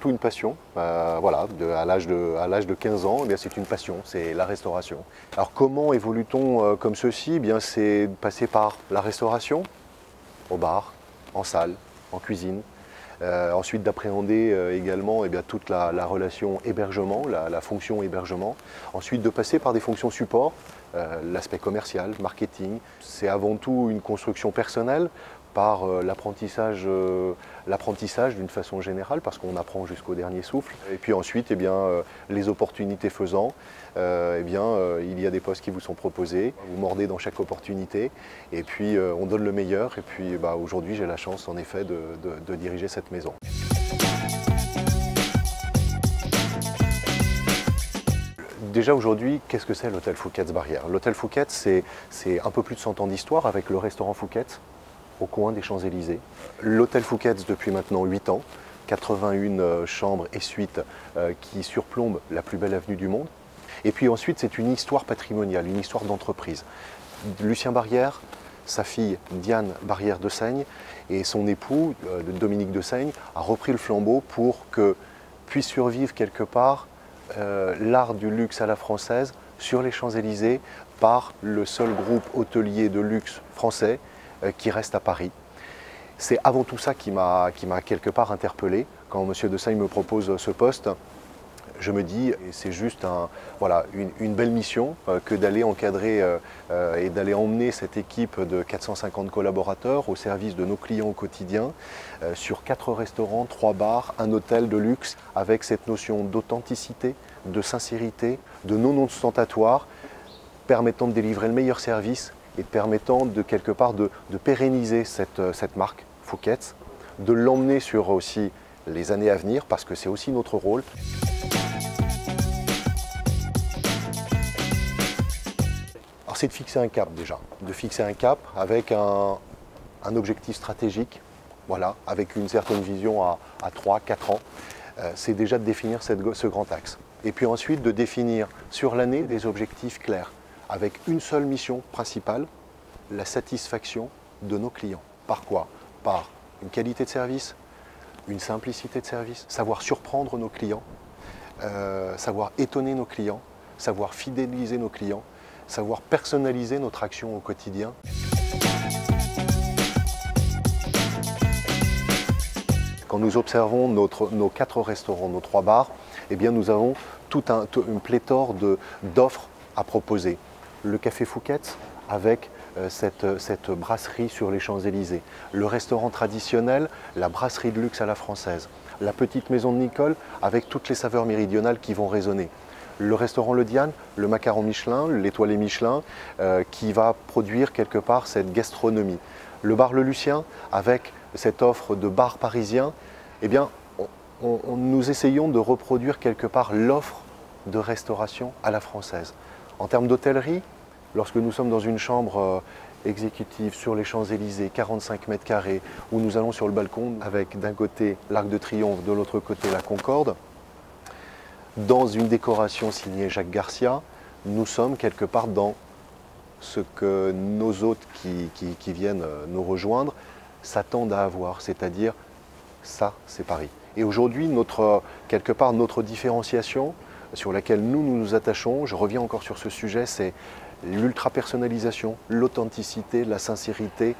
tout une passion. Euh, voilà, à l'âge de, de 15 ans, eh c'est une passion, c'est la restauration. Alors comment évolue-t-on euh, comme ceci? Eh bien, C'est passer par la restauration, au bar, en salle, en cuisine. Euh, ensuite d'appréhender également eh bien, toute la, relation hébergement, la, fonction hébergement. Ensuite de passer par des fonctions support, l'aspect commercial, marketing. C'est avant tout une construction personnelle par euh, euh, l'apprentissage d'une façon générale, parce qu'on apprend jusqu'au dernier souffle. Et puis ensuite, eh bien, euh, les opportunités faisant, eh bien, il y a des postes qui vous sont proposés, vous mordez dans chaque opportunité, et puis on donne le meilleur. Et puis bah, aujourd'hui, j'ai la chance en effet de, diriger cette maison. Déjà aujourd'hui, qu'est-ce que c'est l'hôtel Fouquet's Barrière? L'hôtel Fouquet's, c'est un peu plus de 100 ans d'histoire avec le restaurant Fouquet's, au coin des Champs-Élysées. L'hôtel Fouquet's depuis maintenant 8 ans, 81 euh, chambres et suites euh, qui surplombent la plus belle avenue du monde. Et puis ensuite, c'est une histoire patrimoniale, une histoire d'entreprise. Lucien Barrière, sa fille Diane Barrière de Seigne et son époux euh, Dominique de Seigne a repris le flambeau pour que puisse survivre quelque part l'art du luxe à la française sur les Champs-Élysées par le seul groupe hôtelier de luxe français qui reste à Paris. C'est avant tout ça qui m'a quelque part interpellé. Quand M. De Seigne me propose ce poste, je me dis, c'est juste un, voilà, une, belle mission euh, que d'aller encadrer euh, et d'aller emmener cette équipe de 450 collaborateurs au service de nos clients au quotidien sur quatre restaurants, trois bars, un hôtel de luxe avec cette notion d'authenticité, de sincérité, de non ostentatoire permettant de délivrer le meilleur service et permettant de quelque part de, pérenniser cette, euh, marque Fouquet's, de l'emmener sur aussi les années à venir parce que c'est aussi notre rôle. Alors c'est de fixer un cap déjà, de fixer un cap avec un, objectif stratégique, voilà, avec une certaine vision à, à 3, 4 ans. Euh, c'est déjà de définir ce grand axe. Et puis ensuite de définir sur l'année des objectifs clairs avec une seule mission principale, la satisfaction de nos clients. Par quoi? Par une qualité de service, une simplicité de service, savoir surprendre nos clients, euh, savoir étonner nos clients, savoir fidéliser nos clients, savoir personnaliser notre action au quotidien. Quand nous observons nos quatre restaurants, nos trois bars, eh bien nous avons toute un, une pléthore d'offres à proposer le Café Fouquet's avec euh, cette, cette, brasserie sur les Champs-Élysées, le restaurant traditionnel, la brasserie de luxe à la française, la petite maison de Nicole avec toutes les saveurs méridionales qui vont résonner, le restaurant Le Diane, le macaron Michelin, l'étoilé Michelin, euh, qui va produire quelque part cette gastronomie. Le bar Le Lucien, avec cette offre de bar parisien, eh bien, nous essayons de reproduire quelque part l'offre de restauration à la française. En termes d'hôtellerie, lorsque nous sommes dans une chambre euh, exécutive sur les Champs-Élysées, 45 mètres carrés, où nous allons sur le balcon avec d'un côté l'Arc de Triomphe, de l'autre côté la Concorde, dans une décoration signée Jacques Garcia, nous sommes quelque part dans ce que nos hôtes qui, viennent euh, nous rejoindre s'attendent à avoir, c'est-à-dire ça, c'est Paris. Et aujourd'hui, quelque part, notre différenciation, sur laquelle nous, nous attachons, je reviens encore sur ce sujet, c'est l'ultra-personnalisation, l'authenticité, la sincérité.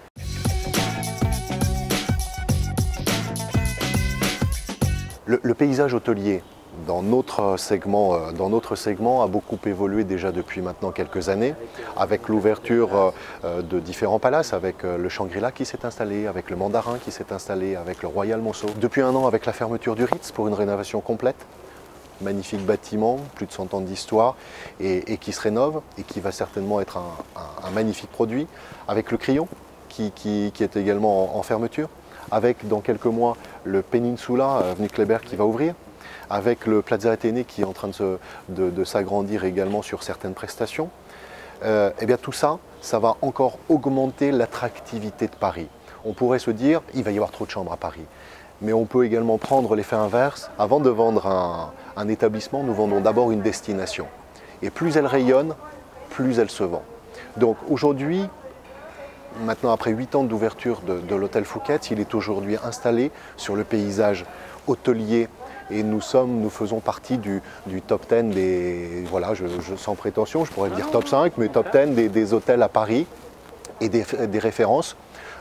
Le, paysage hôtelier dans notre, segment, euh, dans notre segment a beaucoup évolué déjà depuis maintenant quelques années, avec l'ouverture euh, euh, de différents palaces, avec le Shangri-La qui s'est installé, avec le Mandarin qui s'est installé, avec le Royal Monceau. Depuis un an, avec la fermeture du Ritz pour une rénovation complète magnifique bâtiment, plus de 100 ans d'histoire, et, qui se rénove et qui va certainement être un, magnifique produit, avec le Crillon, qui, est également en, fermeture, avec dans quelques mois le Peninsula, euh, avenue Kléber, qui va ouvrir, avec le Plaza Athénée qui est en train de, s'agrandir également sur certaines prestations. et euh, eh bien tout ça, ça va encore augmenter l'attractivité de Paris. On pourrait se dire, il va y avoir trop de chambres à Paris mais on peut également prendre l'effet inverse. Avant de vendre un, établissement, nous vendons d'abord une destination. Et plus elle rayonne, plus elle se vend. Donc aujourd'hui, maintenant après 8 ans d'ouverture de, l'hôtel Fouquet, il est aujourd'hui installé sur le paysage hôtelier et nous, sommes, nous faisons partie du, top 10 des, voilà, sans prétention, je pourrais dire top 5, mais top 10 des, hôtels à Paris et des références.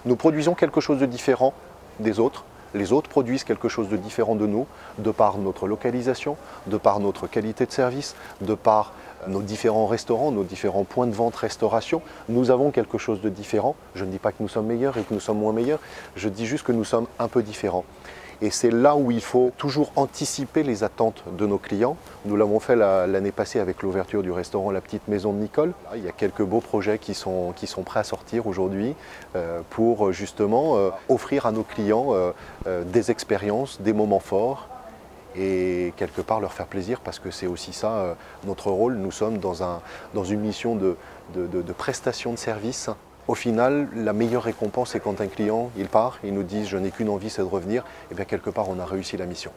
Nous produisons quelque chose de différent des autres. Les autres produisent quelque chose de différent de nous, de par notre localisation, de par notre qualité de service, de par nos différents restaurants, nos différents points de vente restauration. Nous avons quelque chose de différent. Je ne dis pas que nous sommes meilleurs et que nous sommes moins meilleurs, je dis juste que nous sommes un peu différents. Et c'est là où il faut toujours anticiper les attentes de nos clients. Nous l'avons fait l'année passée avec l'ouverture du restaurant La Petite Maison de Nicole. Il y a quelques beaux projets qui sont, prêts à sortir aujourd'hui euh, pour justement euh, offrir à nos clients euh, des expériences, des moments forts et quelque part leur faire plaisir parce que c'est aussi ça notre rôle. Nous sommes dans, un, dans une mission de, de, de prestation de service au final, la meilleure récompense, c'est quand un client, il part, il nous dit « je n'ai qu'une envie, c'est de revenir », et bien quelque part, on a réussi la mission.